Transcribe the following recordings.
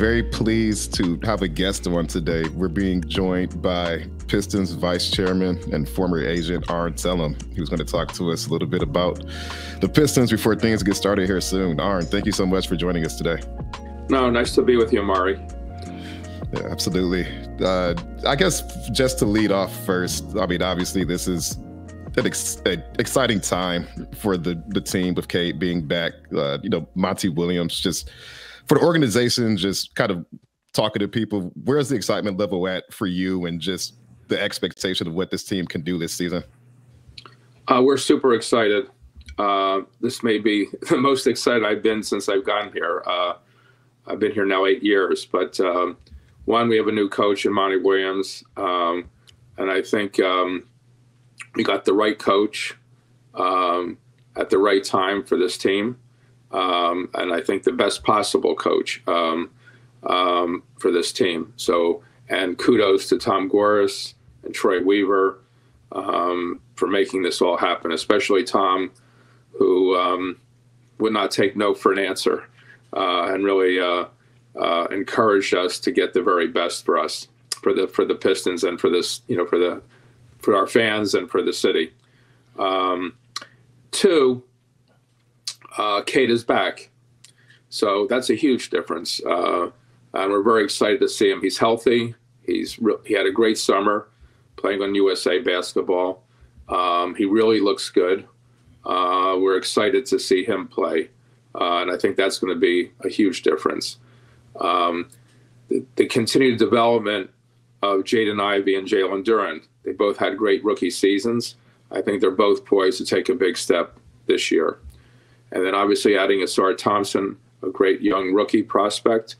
very pleased to have a guest on today. We're being joined by Pistons Vice Chairman and former agent Arn Tellem, who's going to talk to us a little bit about the Pistons before things get started here soon. Arn, thank you so much for joining us today. No, nice to be with you, Mari. Yeah, absolutely. Uh, I guess just to lead off first, I mean, obviously, this is an, ex- an exciting time for the the team with Cade being back. Uh, you know, Monty Williams just for the organization, just kind of talking to people. Where's the excitement level at for you, and just the expectation of what this team can do this season? Uh, we're super excited. Uh, this may be the most excited I've been since I've gotten here. Uh, I've been here now eight years, but um, one, we have a new coach in Monty Williams, um, and I think um, we got the right coach um, at the right time for this team, um, and I think the best possible coach um, um, for this team. So, and kudos to Tom Gores and Troy Weaver um, for making this all happen, especially Tom, who um, would not take no for an answer, uh, and really uh, uh, encouraged us to get the very best for us, for the for the Pistons, and for this, you know, for the for our fans and for the city. Um, two, uh, Cade is back. So that's a huge difference. Uh, and we're very excited to see him. He's healthy. He's re- he had a great summer playing on USA basketball. Um, he really looks good. Uh, we're excited to see him play. Uh, and I think that's going to be a huge difference. Um, the, the, continued development of Jaden Ivey and Jalen Duren. They both had great rookie seasons. I think they're both poised to take a big step this year. And then obviously adding Ausar Thompson, a great young rookie prospect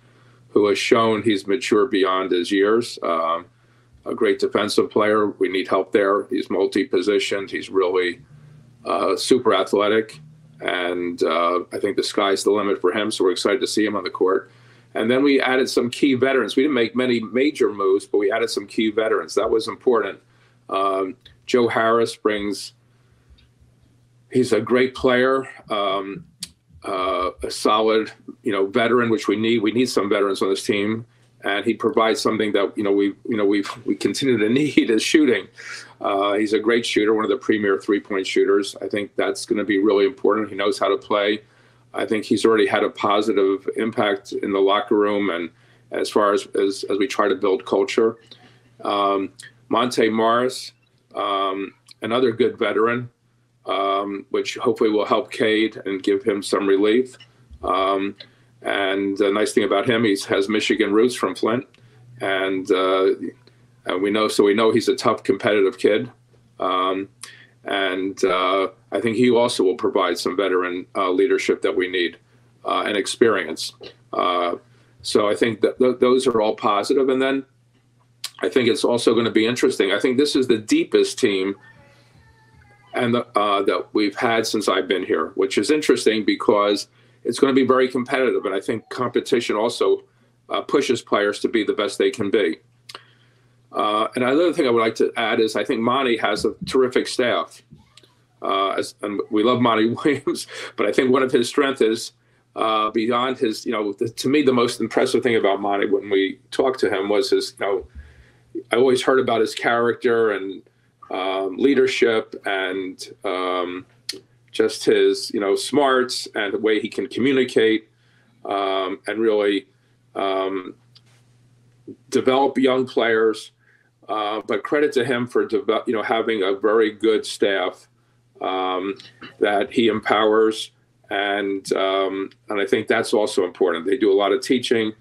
who has shown he's mature beyond his years. Um, a great defensive player. We need help there. He's multi positioned. He's really uh, super athletic. And uh, I think the sky's the limit for him. So we're excited to see him on the court. And then we added some key veterans. We didn't make many major moves, but we added some key veterans. That was important. Um, Joe Harris brings, he's a great player, um, uh, a solid, you know, veteran, which we need. We need some veterans on this team. And he provides something that you know we you know we we continue to need is shooting. Uh, he's a great shooter, one of the premier three-point shooters. I think that's going to be really important. He knows how to play I think he's already had a positive impact in the locker room and as far as as, as we try to build culture. Um, Monte Morris, um, another good veteran, um, which hopefully will help Cade and give him some relief. Um, and the nice thing about him, he has Michigan roots from Flint, and, uh, and we know so we know he's a tough, competitive kid. Um, and uh, I think he also will provide some veteran uh, leadership that we need uh, and experience. Uh, so I think that th- those are all positive. And then I think it's also going to be interesting. I think this is the deepest team and uh, that we've had since I've been here, which is interesting because it's going to be very competitive. And I think competition also uh, pushes players to be the best they can be. Uh, and another thing I would like to add is I think Monty has a terrific staff. Uh, as, and we love Monty Williams, but I think one of his strengths is uh, beyond his, you know, the, to me, the most impressive thing about Monty when we talked to him was his, you know, I always heard about his character and um, leadership and um, just his, you know, smarts and the way he can communicate um, and really um, develop young players uh, but credit to him for you know having a very good staff um, that he empowers, and um, and I think that's also important. They do a lot of teaching,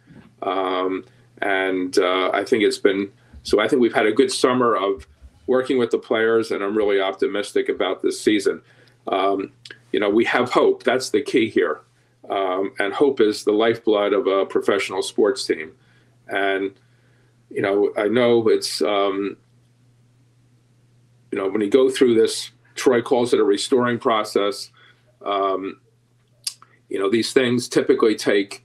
and uh, I think it's been so. I think we've had a good summer of working with the players, and I'm really optimistic about this season. Um, you know, we have hope. That's the key here, um, and hope is the lifeblood of a professional sports team, and you know, I know it's, um, you know, when you go through this, Troy calls it a restoring process. Um, you know, these things typically take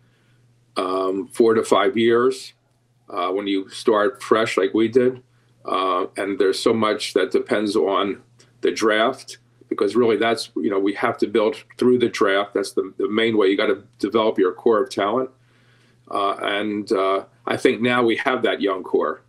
um, four to five years uh, when you start fresh, like we did. Uh, and there's so much that depends on the draft because really that's, you know, we have to build through the draft. That's the, the main way. You got to develop your core of talent. Uh, and uh, I think now we have that young core.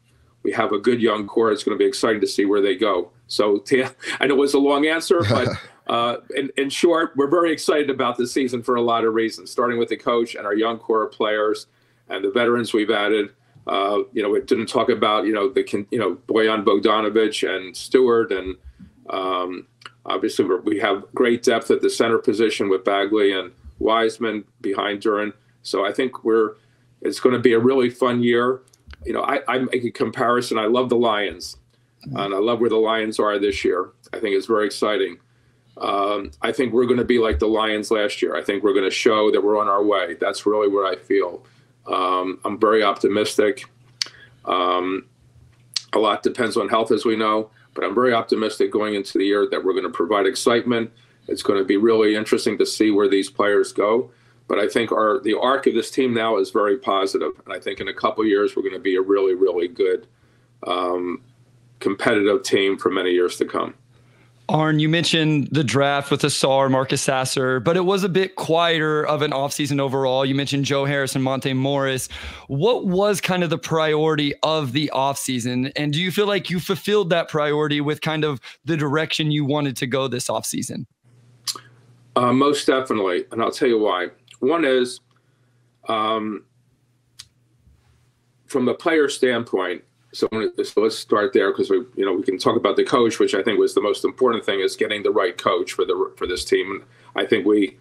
We have a good young core. It's going to be exciting to see where they go. So to, I know it was a long answer, but uh, in, in short, we're very excited about this season for a lot of reasons, starting with the coach and our young core of players and the veterans we've added. Uh, you know, we didn't talk about you know the can you know Bojan Bogdanovic and Stewart, and um, obviously we have great depth at the center position with Bagley and Wiseman behind Duren. So I think we're it's going to be a really fun year. You know, I, I make a comparison. I love the Lions, and I love where the Lions are this year. I think it's very exciting. Um, I think we're going to be like the Lions last year. I think we're going to show that we're on our way. That's really what I feel. Um, I'm very optimistic. Um, a lot depends on health, as we know, but I'm very optimistic going into the year that we're going to provide excitement. It's going to be really interesting to see where these players go. But I think our the arc of this team now is very positive, and I think in a couple years we're going to be a really, really good um, competitive team for many years to come. Arn, you mentioned the draft with Ausar, Marcus Sasser, but it was a bit quieter of an offseason overall. You mentioned Joe Harris and Monte Morris. What was kind of the priority of the offseason? And do you feel like you fulfilled that priority with kind of the direction you wanted to go this offseason? Uh, most definitely. And I'll tell you why. One is um, from the player standpoint, so, so let's start there because we, you know, we can talk about the coach, which I think was the most important thing, is getting the right coach for the for this team. And I think we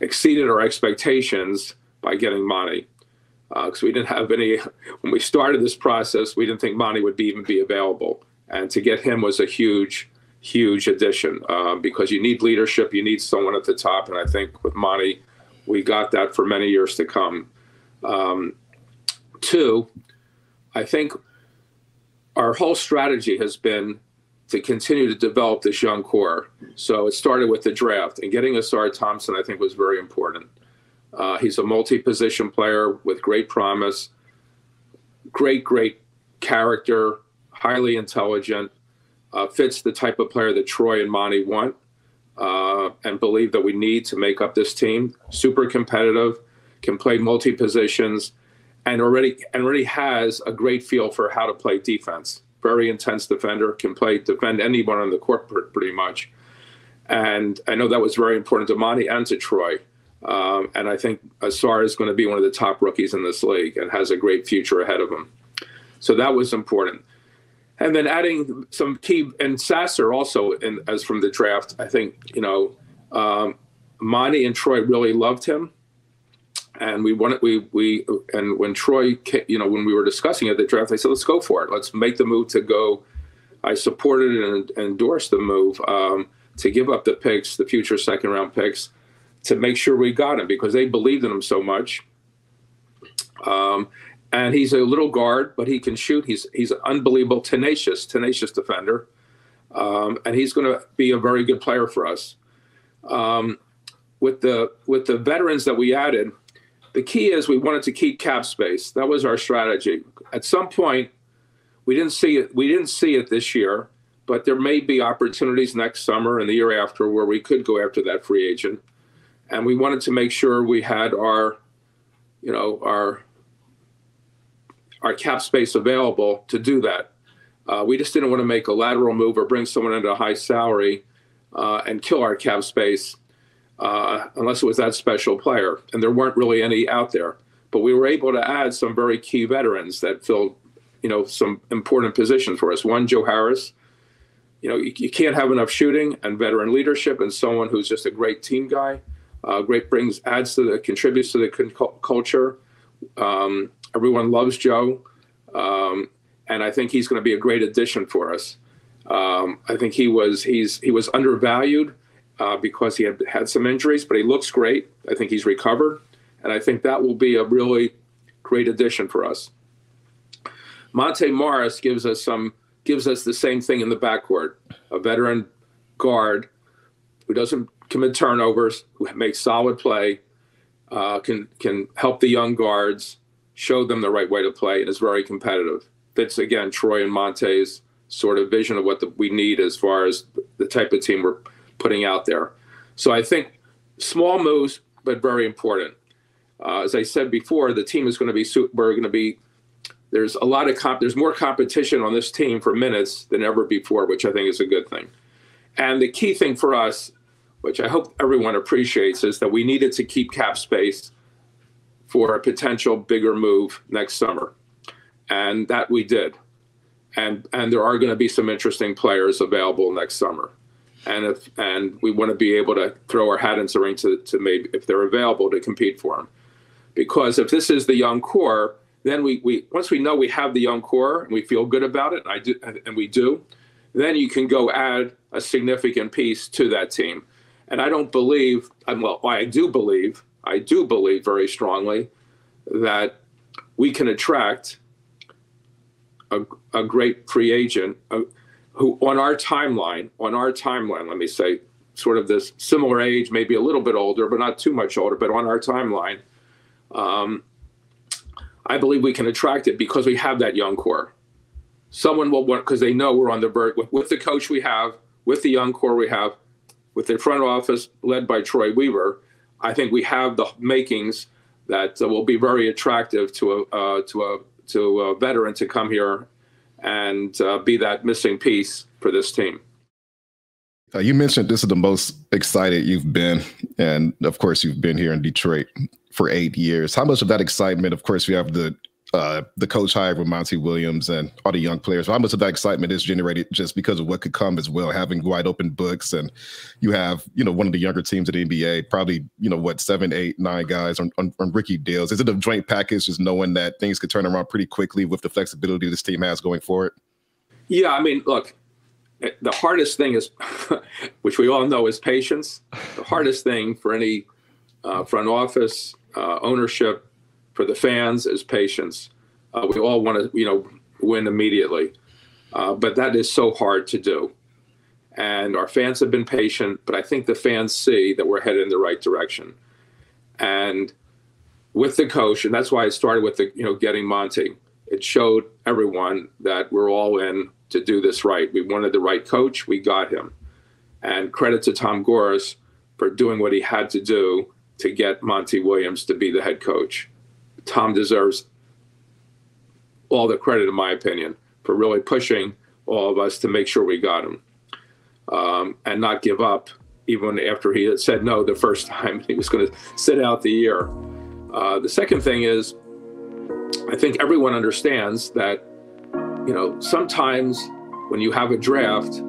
exceeded our expectations by getting Monty because uh, we didn't have any when we started this process. We didn't think Monty would be, even be available, and to get him was a huge, huge addition uh, because you need leadership, you need someone at the top, and I think with Monty, we got that for many years to come. Um, two, I think our whole strategy has been to continue to develop this young core. So it started with the draft and getting Ausar Thompson, I think, was very important. Uh, he's a multi position player with great promise, great, great character, highly intelligent, uh, fits the type of player that Troy and Monty want uh, and believe that we need to make up this team. Super competitive, can play multi positions and already and already has a great feel for how to play defense. Very intense defender, can play defend anyone on the court pretty much. And I know that was very important to Monty and to Troy. Um, and I think Ausar is going to be one of the top rookies in this league and has a great future ahead of him. So that was important. And then adding some key and Sasser also in, as from the draft. I think you know um, Monty and Troy really loved him and we wanted we we and when Troy you know when we were discussing it the draft I said let's go for it. Let's make the move to go. I supported and, endorsed the move um, to give up the picks the future second round picks to make sure we got him because they believed in him so much. Um, and he's a little guard but he can shoot. He's he's an unbelievable tenacious tenacious defender. Um, and he's going to be a very good player for us. Um, with the with the veterans that we added the key is we wanted to keep cap space. That was our strategy. At some point, we didn't see it. We didn't see it this year, but there may be opportunities next summer and the year after where we could go after that free agent. And we wanted to make sure we had our, you know, our our cap space available to do that. Uh, we just didn't want to make a lateral move or bring someone into a high salary uh, and kill our cap space uh, unless it was that special player. And there weren't really any out there. But we were able to add some very key veterans that filled, you know, some important positions for us. One, Joe Harris. You know, you, you can't have enough shooting and veteran leadership and someone who's just a great team guy. Uh, great brings adds to the contributes to the con- culture. Um, everyone loves Joe, um, and I think he's going to be a great addition for us. Um, I think he was he's he was undervalued uh, because he had had some injuries, but he looks great. I think he's recovered, and I think that will be a really great addition for us. Monte Morris gives us some gives us the same thing in the backcourt, a veteran guard who doesn't commit turnovers, who makes solid play, uh, can can help the young guards, show them the right way to play, and is very competitive. That's again Troy and Monty's sort of vision of what the, we need as far as the type of team we're putting out there. So I think small moves, but very important. Uh, as I said before, the team is going to be we're going to be there's a lot of comp there's more competition on this team for minutes than ever before, which I think is a good thing. And the key thing for us, which I hope everyone appreciates, is that we needed to keep cap space for a potential bigger move next summer, and that we did. And and there are going to be some interesting players available next summer and if and we want to be able to throw our hat into the ring to, to maybe if they're available to compete for them because if this is the young core then we, we once we know we have the young core and we feel good about it and i do and we do then you can go add a significant piece to that team. And i don't believe well i do believe i do believe very strongly that we can attract a, a great free agent who on our timeline, on our timeline, let me say, sort of this similar age, maybe a little bit older, but not too much older, but on our timeline, um, I believe we can attract it because we have that young core. Someone will want because they know we're on the verge with, with the coach we have, with the young core we have, with the front office led by Troy Weaver. I think we have the makings that uh, will be very attractive to a uh, to a to a veteran to come here and uh, be that missing piece for this team. Uh, you mentioned this is the most excited you've been, and of course, you've been here in Detroit for eight years. How much of that excitement? Of course, you have the uh, the coach hired with Monty Williams and all the young players. How much of that excitement is generated just because of what could come as well, having wide open books, and you have you know one of the younger teams in the NBA, probably you know what seven, eight, nine guys on, on, on rookie deals. Is it a joint package, just knowing that things could turn around pretty quickly with the flexibility this team has going forward? Yeah, I mean, look, eh, the hardest thing is, which we all know is patience. The hardest thing for any uh, front office uh, ownership for the fans as patience. Uh, we all want to, you know, win immediately, uh, but that is so hard to do. And our fans have been patient, but I think the fans see that we're headed in the right direction. And with the coach, and that's why I started with the, you know, getting Monty. It showed everyone that we're all in to do this right. We wanted the right coach, we got him. And credit to Tom Gores for doing what he had to do to get Monty Williams to be the head coach. Tom deserves all the credit, in my opinion, for really pushing all of us to make sure we got him um, and not give up, even after he had said no the first time. He was going to sit out the year. Uh, the second thing is, I think everyone understands that, you know, sometimes when you have a draft,